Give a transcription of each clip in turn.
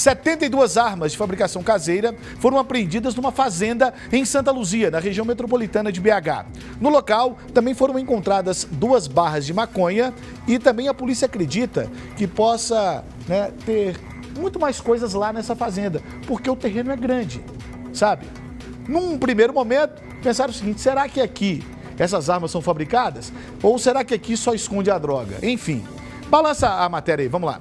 72 armas de fabricação caseira foram apreendidas numa fazenda em Santa Luzia, na região metropolitana de BH. No local também foram encontradas duas barras de maconha e também a polícia acredita que possa né, ter muito mais coisas lá nessa fazenda, porque o terreno é grande, sabe? Num primeiro momento, pensaram o seguinte: será que aqui essas armas são fabricadas? Ou será que aqui só esconde a droga? Enfim, balança a matéria aí, vamos lá.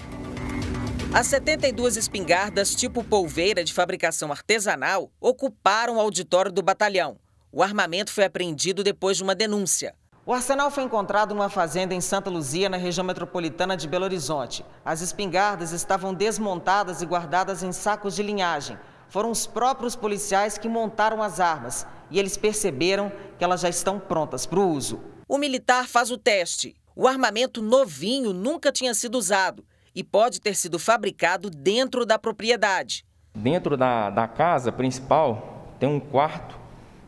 As 72 espingardas tipo polveira de fabricação artesanal ocuparam o auditório do batalhão. O armamento foi apreendido depois de uma denúncia. O arsenal foi encontrado numa fazenda em Santa Luzia, na região metropolitana de Belo Horizonte. As espingardas estavam desmontadas e guardadas em sacos de linhagem. Foram os próprios policiais que montaram as armas e eles perceberam que elas já estão prontas para o uso. O militar faz o teste. O armamento novinho nunca tinha sido usado e pode ter sido fabricado dentro da propriedade. Dentro da, da casa principal tem um quarto.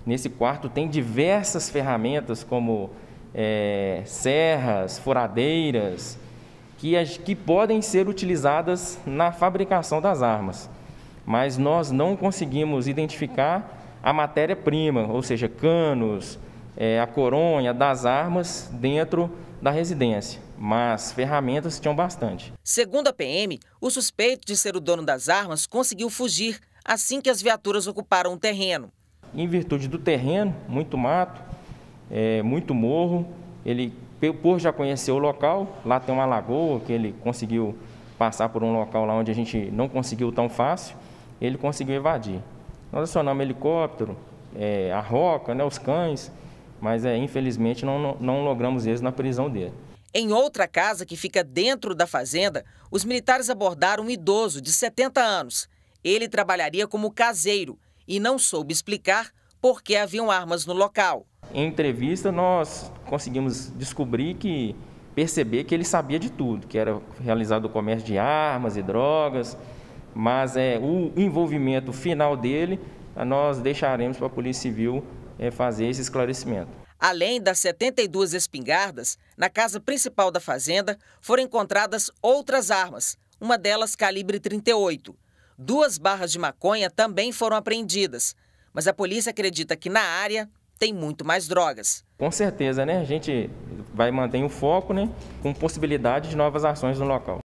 Nesse quarto tem diversas ferramentas como é, serras, furadeiras, que, que podem ser utilizadas na fabricação das armas. Mas nós não conseguimos identificar a matéria-prima, ou seja, canos, é, a coronha das armas dentro da residência mas ferramentas tinham bastante. Segundo a PM, o suspeito de ser o dono das armas conseguiu fugir assim que as viaturas ocuparam o terreno. Em virtude do terreno, muito mato, é, muito morro, ele, por já conhecer o local, lá tem uma lagoa que ele conseguiu passar por um local lá onde a gente não conseguiu tão fácil, ele conseguiu evadir. Nós acionamos helicóptero, é, a roca, né, os cães, mas é, infelizmente não, não, logramos êxito na prisão dele. Em outra casa que fica dentro da fazenda, os militares abordaram um idoso de 70 anos. Ele trabalharia como caseiro e não soube explicar por que haviam armas no local. Em entrevista, nós conseguimos descobrir que perceber que ele sabia de tudo, que era realizado o comércio de armas e drogas, mas é o envolvimento final dele nós deixaremos para a Polícia Civil fazer esse esclarecimento. Além das 72 espingardas, na casa principal da fazenda foram encontradas outras armas, uma delas calibre 38. Duas barras de maconha também foram apreendidas, mas a polícia acredita que na área tem muito mais drogas. Com certeza, né? A gente vai manter o foco, né? Com possibilidade de novas ações no local.